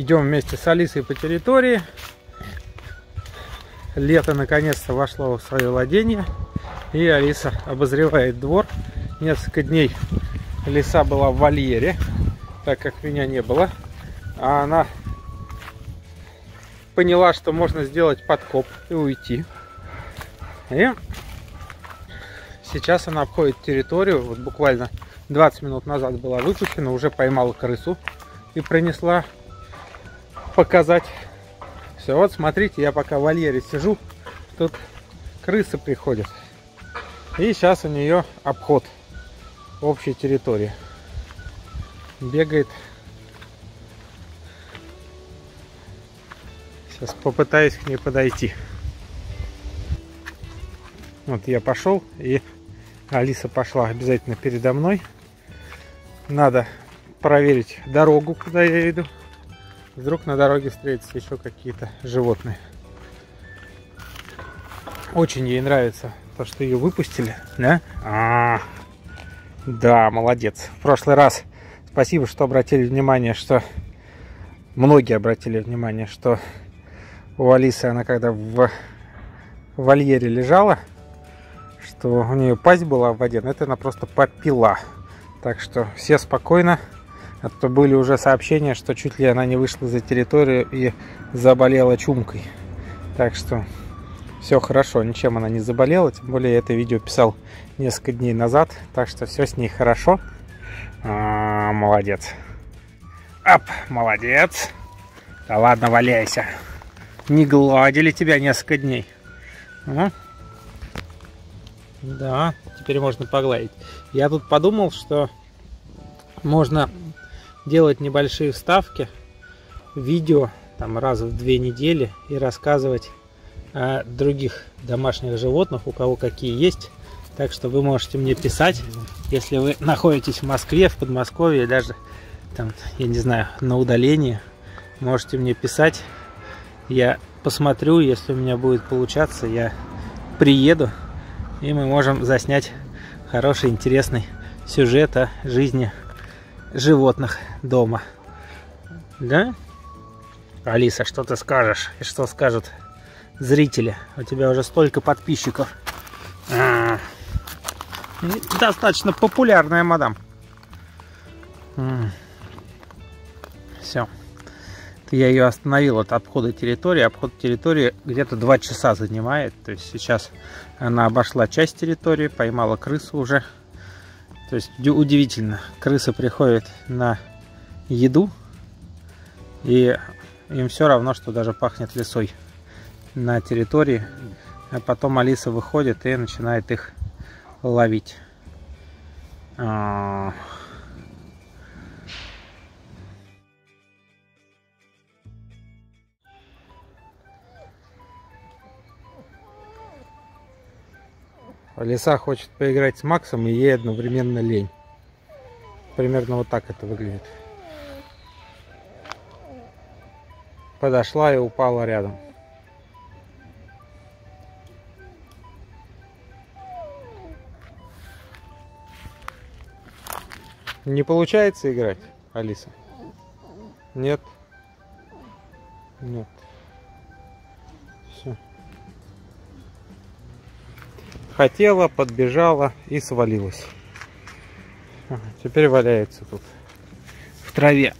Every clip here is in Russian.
идем вместе с Алисой по территории. Лето наконец-то вошло в свое владение. И Алиса обозревает двор. Несколько дней лиса была в вольере, так как меня не было. А она поняла, что можно сделать подкоп и уйти. И сейчас она обходит территорию. Вот буквально 20 минут назад была выпущена, уже поймала крысу и принесла показать. Все, вот смотрите, я пока в вольере сижу, тут крысы приходят. И сейчас у нее обход общей территории. Бегает. Сейчас попытаюсь к ней подойти. Вот я пошел, и Алиса пошла обязательно передо мной. Надо проверить дорогу, куда я иду. Вдруг на дороге встретятся еще какие-то животные. Очень ей нравится то, что ее выпустили, да? А, -а, -а. да, молодец. В прошлый раз спасибо, что обратили внимание, что многие обратили внимание, что у Алисы она когда в вольере лежала, что у нее пасть была в воде, но это она просто попила. Так что все спокойно. А то были уже сообщения, что чуть ли она не вышла за территорию и заболела чумкой. Так что все хорошо, ничем она не заболела. Тем более я это видео писал несколько дней назад. Так что все с ней хорошо. А, молодец. Ап, молодец. Да ладно, валяйся. Не гладили тебя несколько дней. А? Да, теперь можно погладить. Я тут подумал, что можно делать небольшие вставки, видео там раз в две недели и рассказывать о других домашних животных, у кого какие есть. Так что вы можете мне писать, если вы находитесь в Москве, в Подмосковье, даже там, я не знаю, на удалении, можете мне писать. Я посмотрю, если у меня будет получаться, я приеду, и мы можем заснять хороший, интересный сюжет о жизни животных дома. Да? Алиса, что ты скажешь? И что скажут зрители? У тебя уже столько подписчиков. А -а -а. Достаточно популярная мадам. Все. Я ее остановил от обхода территории. Обход территории где-то 2 часа занимает. То есть сейчас она обошла часть территории, поймала крысу уже. То есть удивительно, крысы приходят на еду, и им все равно, что даже пахнет лесой на территории. А потом Алиса выходит и начинает их ловить. Лиса хочет поиграть с Максом, и ей одновременно лень. Примерно вот так это выглядит. Подошла и упала рядом. Не получается играть, Алиса? Нет? Нет. Хотела, подбежала и свалилась. Теперь валяется тут в траве.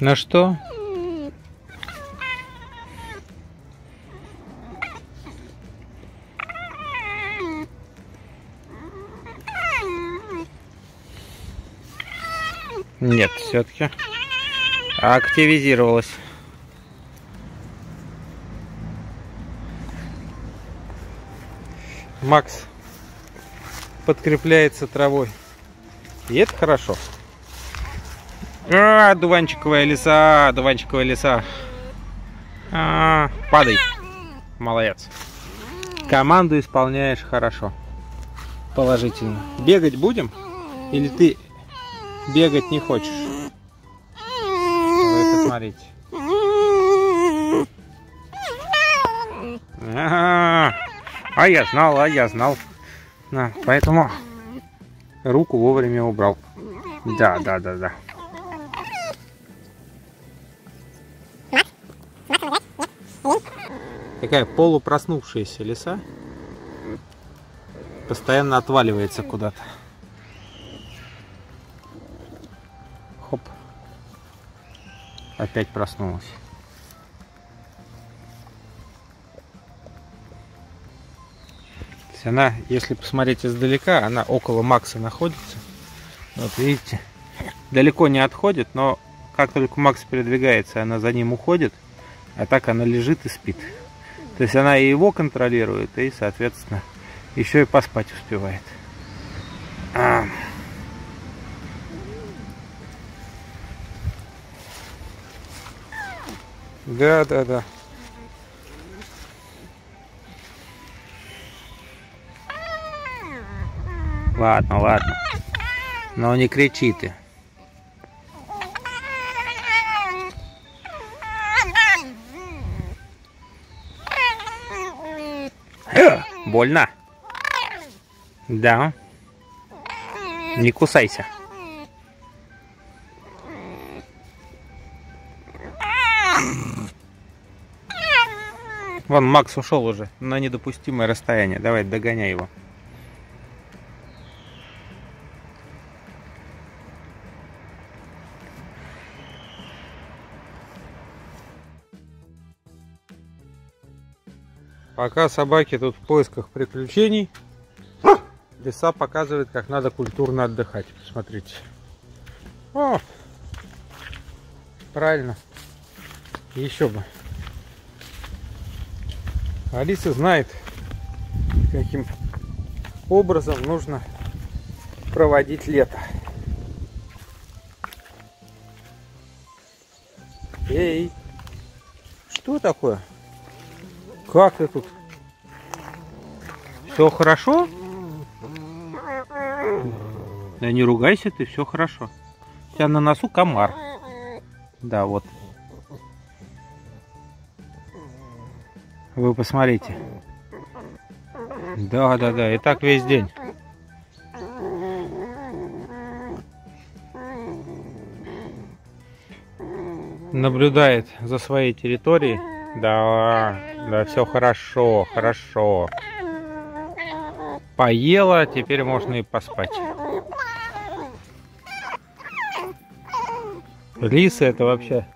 На что? Нет, все-таки активизировалась. Макс подкрепляется травой. И это хорошо. А, дуванчиковая леса, дуванчиковая леса. А, падай. Молодец. Команду исполняешь хорошо. Положительно. Бегать будем? Или ты бегать не хочешь? Вы посмотрите. Ага. А я знал, а я знал. Да, поэтому руку вовремя убрал. Да, да, да, да. Такая полупроснувшаяся лиса постоянно отваливается куда-то. Хоп. Опять проснулась. Есть она, если посмотреть издалека, она около Макса находится. Вот видите, далеко не отходит, но как только Макс передвигается, она за ним уходит, а так она лежит и спит. То есть она и его контролирует, и, соответственно, еще и поспать успевает. А. Да, да, да. Ладно, ладно. Но не кричи ты. Больно? Да. Не кусайся. Вон Макс ушел уже на недопустимое расстояние. Давай догоняй его. Пока собаки тут в поисках приключений, лиса показывает, как надо культурно отдыхать. Посмотрите. О, правильно. Еще бы. Алиса знает, каким образом нужно проводить лето. Эй, что такое? Как ты тут? Все хорошо? Да не ругайся ты, все хорошо. У тебя на носу комар. Да, вот. Вы посмотрите. Да, да, да. И так весь день. Наблюдает за своей территорией. Да, да, все хорошо, хорошо. Поела, теперь можно и поспать. Лисы это вообще,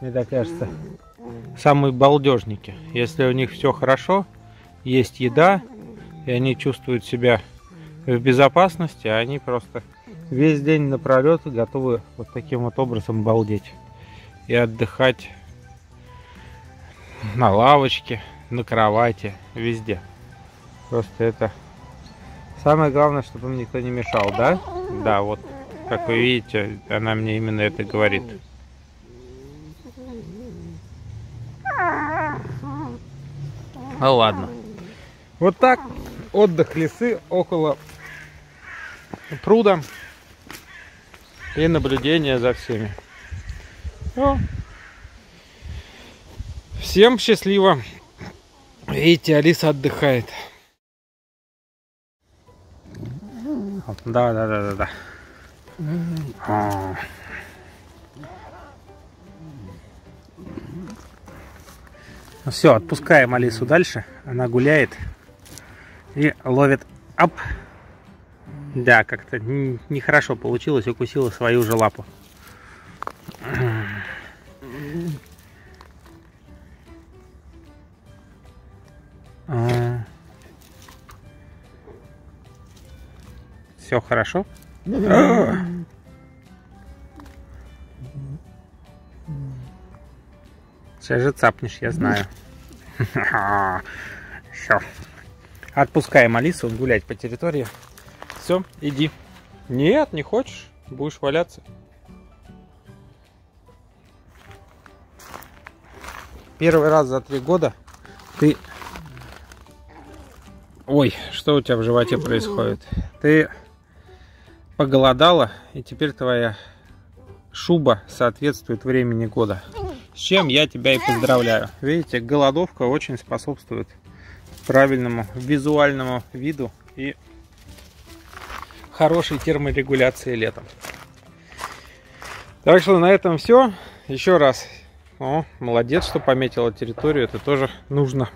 мне так кажется, самые балдежники. Если у них все хорошо, есть еда, и они чувствуют себя в безопасности, они просто весь день напролет готовы вот таким вот образом балдеть и отдыхать на лавочке, на кровати, везде. Просто это самое главное, чтобы им никто не мешал, да? Да, вот, как вы видите, она мне именно это говорит. Ну ладно. Вот так отдых лисы около пруда и наблюдение за всеми. О. Всем счастливо. Видите, Алиса отдыхает. Да, да, да, да, да. Ну все, отпускаем Алису дальше. Она гуляет и ловит ап. Да, как-то нехорошо получилось, укусила свою же лапу. Все хорошо? Сейчас же цапнешь, я знаю. Все. Отпускаем Алису гулять по территории. Все, иди. Нет, не хочешь? Будешь валяться. Первый раз за три года ты... Ой, что у тебя в животе происходит? Ты поголодала, и теперь твоя шуба соответствует времени года. С чем я тебя и поздравляю. Видите, голодовка очень способствует правильному визуальному виду и хорошей терморегуляции летом. Так что на этом все. Еще раз. О, молодец, что пометила территорию. Это тоже нужно.